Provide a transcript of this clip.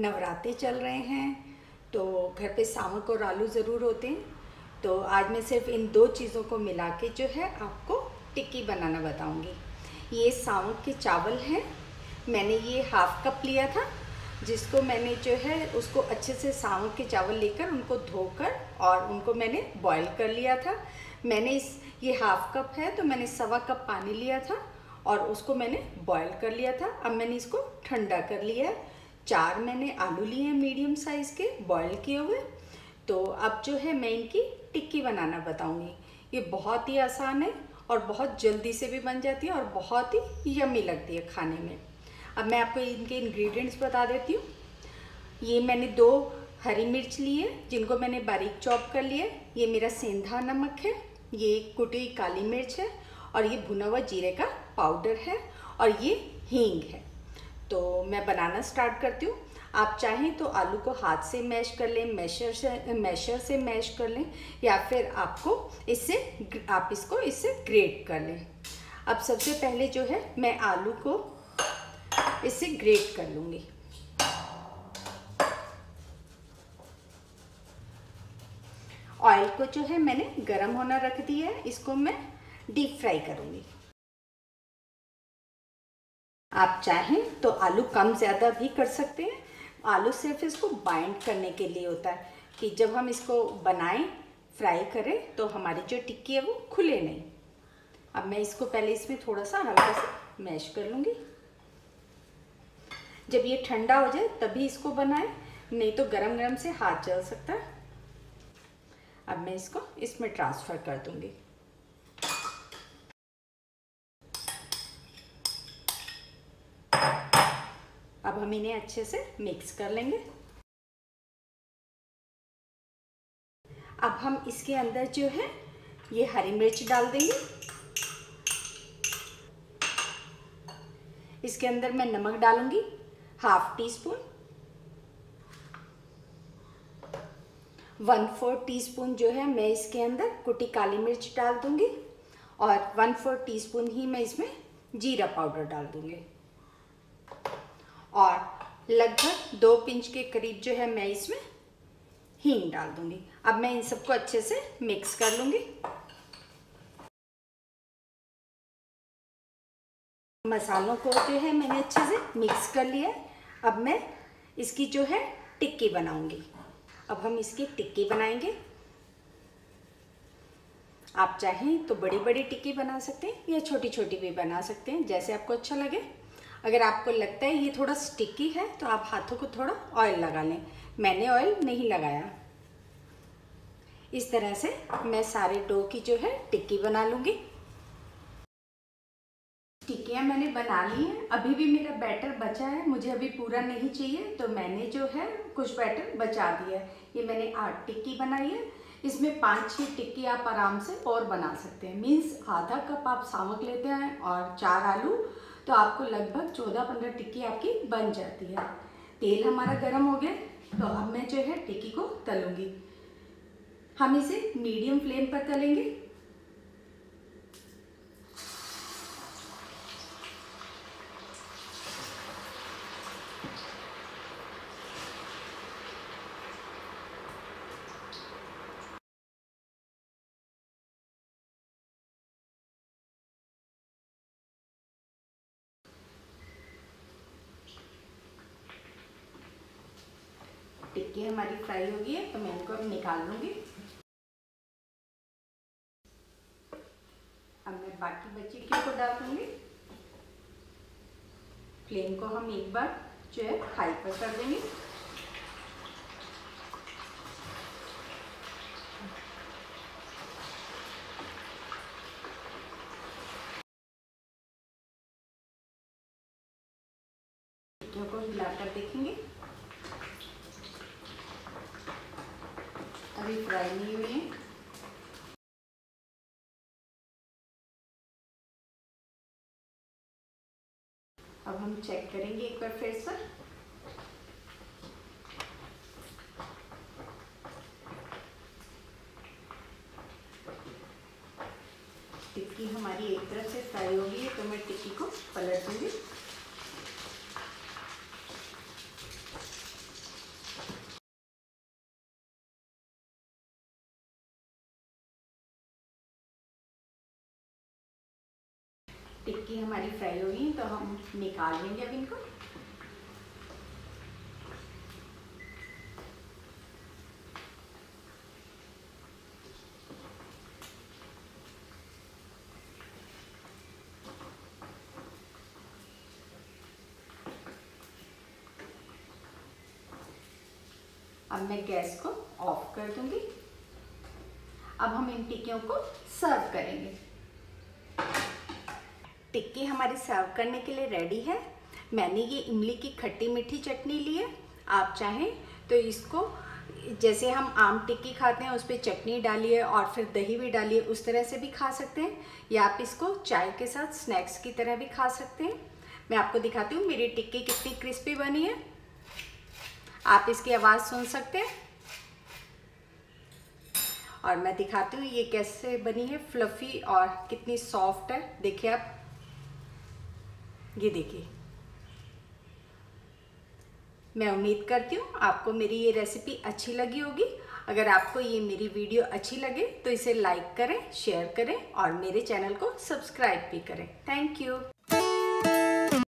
नवरात्रे चल रहे हैं तो घर पे सावक और आलू ज़रूर होते हैं। तो आज मैं सिर्फ़ इन दो चीज़ों को मिला के जो है आपको टिक्की बनाना बताऊँगी। ये सावक के चावल हैं। मैंने ये हाफ़ कप लिया था, जिसको मैंने जो है उसको अच्छे से सावक के चावल लेकर उनको धोकर और उनको मैंने बॉईल कर लिया था। मैंने इस, ये हाफ़ कप है तो मैंने सवा कप पानी लिया था और उसको मैंने बॉईल कर लिया था। अब मैंने इसको ठंडा कर लिया है। चार मैंने आलू लिए हैं मीडियम साइज़ के बॉईल किए हुए। तो अब जो है मैं इनकी टिक्की बनाना बताऊँगी। ये बहुत ही आसान है और बहुत जल्दी से भी बन जाती है और बहुत ही यमी लगती है खाने में। अब मैं आपको इनके इंग्रेडिएंट्स बता देती हूँ। ये मैंने दो हरी मिर्च ली है, जिनको मैंने बारीक चॉप कर लिया ये मेरा सेंधा नमक है, ये कुटी काली मिर्च है और ये भुना हुआ जीरे का पाउडर है और ये हींग है। तो मैं बनाना स्टार्ट करती हूँ। आप चाहें तो आलू को हाथ से मैश कर लें मैशर से मैशर से मैश कर लें, या फिर आपको इससे, आप इसको इससे ग्रेट कर लें। अब सबसे पहले जो है, मैं आलू को इससे ग्रेट कर लूँगी। ऑयल को जो है मैंने गरम होना रख दिया है, इसको मैं डीप फ्राई करूँगी। आप चाहें तो आलू कम ज़्यादा भी कर सकते हैं। आलू सिर्फ़ इसको बाइंड करने के लिए होता है कि जब हम इसको बनाएँ फ्राई करें तो हमारी जो टिक्की है वो खुले नहीं। अब मैं इसको पहले इसमें थोड़ा सा हल्का सा मैश कर लूँगी। जब ये ठंडा हो जाए, तभी इसको बनाएँ, नहीं तो गरम गरम से हाथ जल सकता है। अब मैं इसको इसमें ट्रांसफ़र कर दूँगी। हम इन्हें अच्छे से मिक्स कर लेंगे। अब हम इसके अंदर जो है, ये हरी मिर्च डाल देंगे। इसके अंदर मैं नमक डालूँगी half teaspoon one four teaspoon जो है मैं इसके अंदर कुटी काली मिर्च डाल दूँगी और वन फोर टी स्पून ही मैं इसमें जीरा पाउडर डाल दूँगी। और लगभग दो पिंच के करीब जो है मैं इसमें हींग डाल दूँगी। अब मैं इन सबको अच्छे से मिक्स कर लूँगी। मसालों को जो है मैंने अच्छे से मिक्स कर लिया अब मैं इसकी जो है टिक्की बनाऊँगी। अब हम इसकी टिक्की बनाएँगे। आप चाहें तो बड़ी बड़ी टिक्की बना सकते हैं या छोटी छोटी भी बना सकते हैं, जैसे आपको अच्छा लगे। अगर आपको लगता है ये थोड़ा स्टिकी है तो आप हाथों को थोड़ा ऑयल लगा लें। मैंने ऑयल नहीं लगाया। इस तरह से मैं सारे डो की जो है टिक्की बना लूँगी। टिक्कियाँ मैंने बना ली हैं। अभी भी मेरा बैटर बचा है। मुझे अभी पूरा नहीं चाहिए तो मैंने जो है कुछ बैटर बचा दिया है। ये मैंने आठ टिक्की बनाई है। इसमें पाँच छः टिक्की आप आराम से और बना सकते हैं। मीन्स आधा कप आप सामक लेते हैं और चार आलू तो आपको लगभग चौदह पंद्रह टिक्की आपकी बन जाती है। तेल हमारा गर्म हो गया तो अब मैं जो है टिक्की को तलूँगी। हम इसे मीडियम फ्लेम पर तलेंगे। टिक्की हमारी फ्राई हो गई है तो मैं इनको अब निकाल लूँगी। अब मैं बाकी बची टिक्की को डाल दूँगी फ्लेम को हम एक बार जो है हाई पर कर देंगे। को हिलाकर देखेंगे। अभी फ्राई नहीं हुई है। अब हम चेक करेंगे एक बार फिर से। टिक्की हमारी एक तरफ़ से फ्राई होगी तो मैं टिक्की को पलट दूँगी। टिक्की हमारी फ्राई हो गई तो हम निकाल लेंगे अब इनको। अब मैं गैस को ऑफ़ कर दूँगी। अब हम इन टिक्कियों को सर्व करेंगे। टिक्की हमारी सर्व करने के लिए रेडी है। मैंने ये इमली की खट्टी मीठी चटनी ली है, आप चाहें तो इसको, जैसे हम आम टिक्की खाते हैं, उस पर चटनी डालिए और फिर दही भी डालिए, उस तरह से भी खा सकते हैं। या आप इसको चाय के साथ स्नैक्स की तरह भी खा सकते हैं। मैं आपको दिखाती हूँ, मेरी टिक्की कितनी क्रिस्पी बनी है। आप इसकी आवाज़ सुन सकते हैं। और मैं दिखाती हूँ ये कैसे बनी है। फ्लफ़ी और कितनी सॉफ्ट है। देखिए आप ये देखिए। मैं उम्मीद करती हूँ आपको मेरी ये रेसिपी अच्छी लगी होगी। अगर आपको ये मेरी वीडियो अच्छी लगे तो इसे लाइक करें शेयर करें और मेरे चैनल को सब्सक्राइब भी करें। Thank you